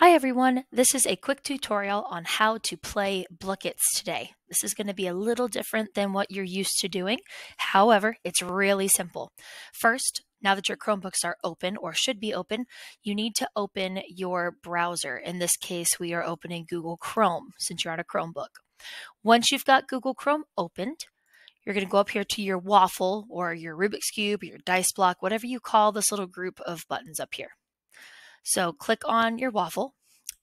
Hi everyone, this is a quick tutorial on how to play Blooket today. This is going to be a little different than what you're used to doing. However, it's really simple. First, now that your Chromebooks are open or should be open, you need to open your browser. In this case, we are opening Google Chrome since you're on a Chromebook. Once you've got Google Chrome opened, you're going to go up here to your waffle or your Rubik's Cube or your dice block, whatever you call this little group of buttons up here. So click on your waffle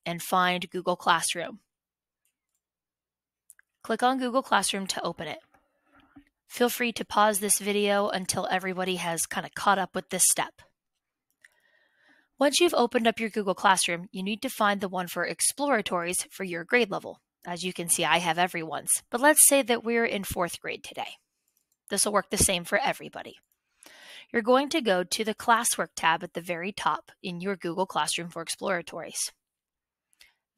and find Google Classroom. Click on Google Classroom to open it. Feel free to pause this video until everybody has kind of caught up with this step. Once you've opened up your Google Classroom, you need to find the one for exploratories for your grade level. As you can see, I have everyone's, but let's say that we're in fourth grade today. This will work the same for everybody you're going to go to the Classwork tab at the very top in your Google Classroom for Exploratories.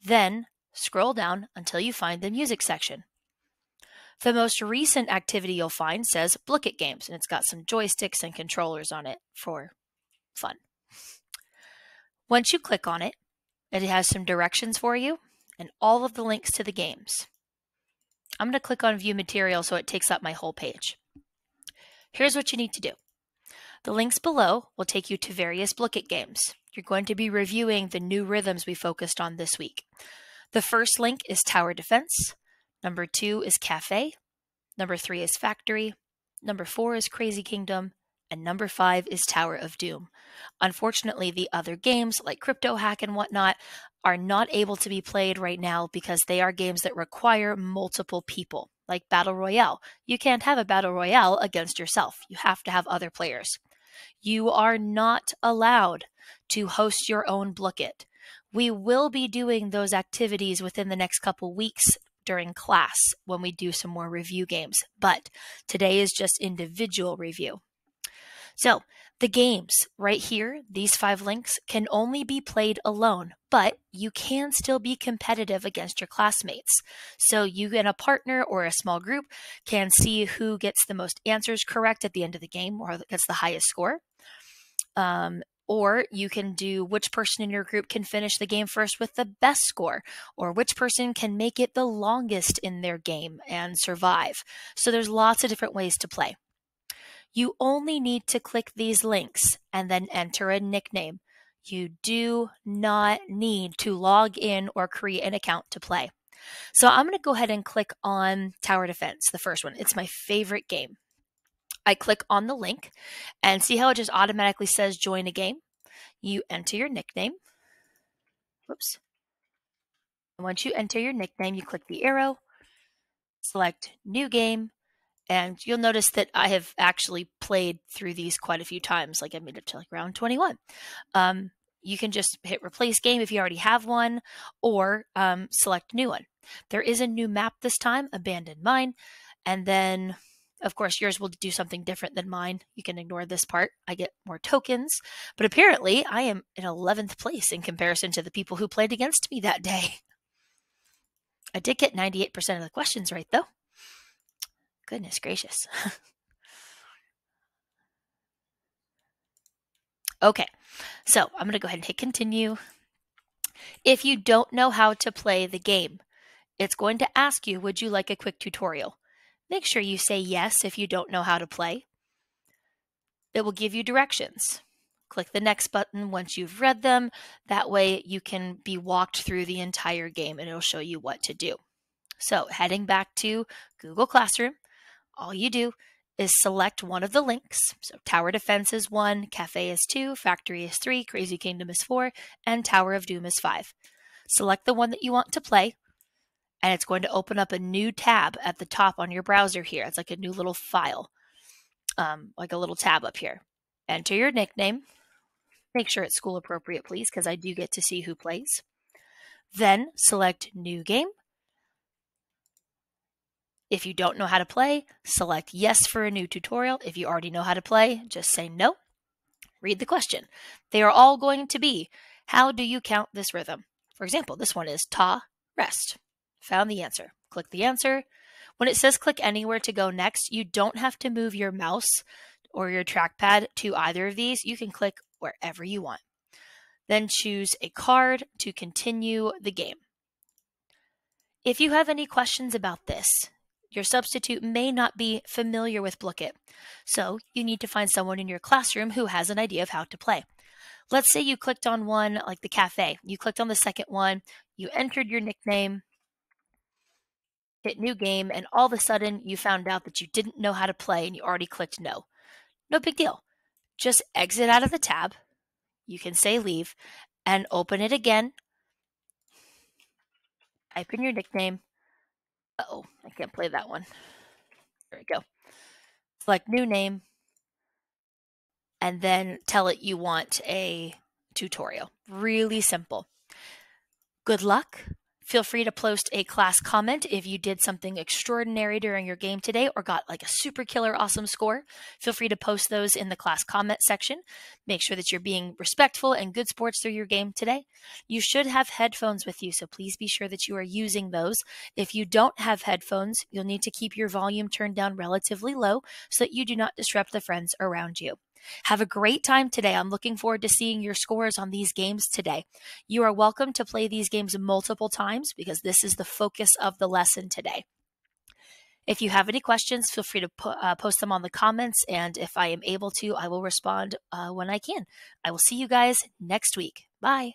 Then scroll down until you find the music section. The most recent activity you'll find says Blooket Games, and it's got some joysticks and controllers on it for fun. Once you click on it, it has some directions for you and all of the links to the games. I'm going to click on View Material so it takes up my whole page. Here's what you need to do. The links below will take you to various Blooket games. You're going to be reviewing the new rhythms we focused on this week. The first link is Tower Defense. Number two is Cafe. Number three is Factory. Number four is Crazy Kingdom. And number five is Tower of Doom. Unfortunately, the other games like Crypto Hack and whatnot are not able to be played right now because they are games that require multiple people, like Battle Royale. You can't have a Battle Royale against yourself, you have to have other players. You are not allowed to host your own Blooket. We will be doing those activities within the next couple weeks during class when we do some more review games, but today is just individual review. So, the games right here, these five links, can only be played alone, but you can still be competitive against your classmates. So you and a partner or a small group can see who gets the most answers correct at the end of the game or gets the highest score. Um, or you can do which person in your group can finish the game first with the best score, or which person can make it the longest in their game and survive. So there's lots of different ways to play. You only need to click these links and then enter a nickname. You do not need to log in or create an account to play. So I'm going to go ahead and click on Tower Defense, the first one. It's my favorite game. I click on the link and see how it just automatically says join a game. You enter your nickname. Whoops. once you enter your nickname, you click the arrow, select new game, and you'll notice that I have actually played through these quite a few times. Like I made it to like round 21. Um, you can just hit replace game if you already have one or um, select new one. There is a new map this time, abandoned mine. And then, of course, yours will do something different than mine. You can ignore this part. I get more tokens. But apparently, I am in 11th place in comparison to the people who played against me that day. I did get 98% of the questions right, though. Goodness gracious. okay, so I'm going to go ahead and hit continue. If you don't know how to play the game, it's going to ask you, would you like a quick tutorial? Make sure you say yes if you don't know how to play. It will give you directions. Click the next button once you've read them. That way you can be walked through the entire game and it'll show you what to do. So heading back to Google Classroom, all you do is select one of the links. So Tower Defense is one, Cafe is two, Factory is three, Crazy Kingdom is four, and Tower of Doom is five. Select the one that you want to play, and it's going to open up a new tab at the top on your browser here. It's like a new little file, um, like a little tab up here. Enter your nickname. Make sure it's school appropriate, please, because I do get to see who plays. Then select New Game if you don't know how to play, select yes for a new tutorial. If you already know how to play, just say no. Read the question. They are all going to be, how do you count this rhythm? For example, this one is ta, rest. Found the answer. Click the answer. When it says click anywhere to go next, you don't have to move your mouse or your trackpad to either of these. You can click wherever you want. Then choose a card to continue the game. If you have any questions about this, your substitute may not be familiar with Blooket, so you need to find someone in your classroom who has an idea of how to play. Let's say you clicked on one like the cafe, you clicked on the second one, you entered your nickname, hit new game, and all of a sudden you found out that you didn't know how to play and you already clicked no. No big deal. Just exit out of the tab. You can say leave and open it again. Type in your nickname. Oh, I can't play that one. There we go. Select new name and then tell it you want a tutorial. Really simple. Good luck. Feel free to post a class comment if you did something extraordinary during your game today or got like a super killer awesome score. Feel free to post those in the class comment section. Make sure that you're being respectful and good sports through your game today. You should have headphones with you, so please be sure that you are using those. If you don't have headphones, you'll need to keep your volume turned down relatively low so that you do not disrupt the friends around you. Have a great time today. I'm looking forward to seeing your scores on these games today. You are welcome to play these games multiple times because this is the focus of the lesson today. If you have any questions, feel free to uh, post them on the comments, and if I am able to, I will respond uh, when I can. I will see you guys next week. Bye.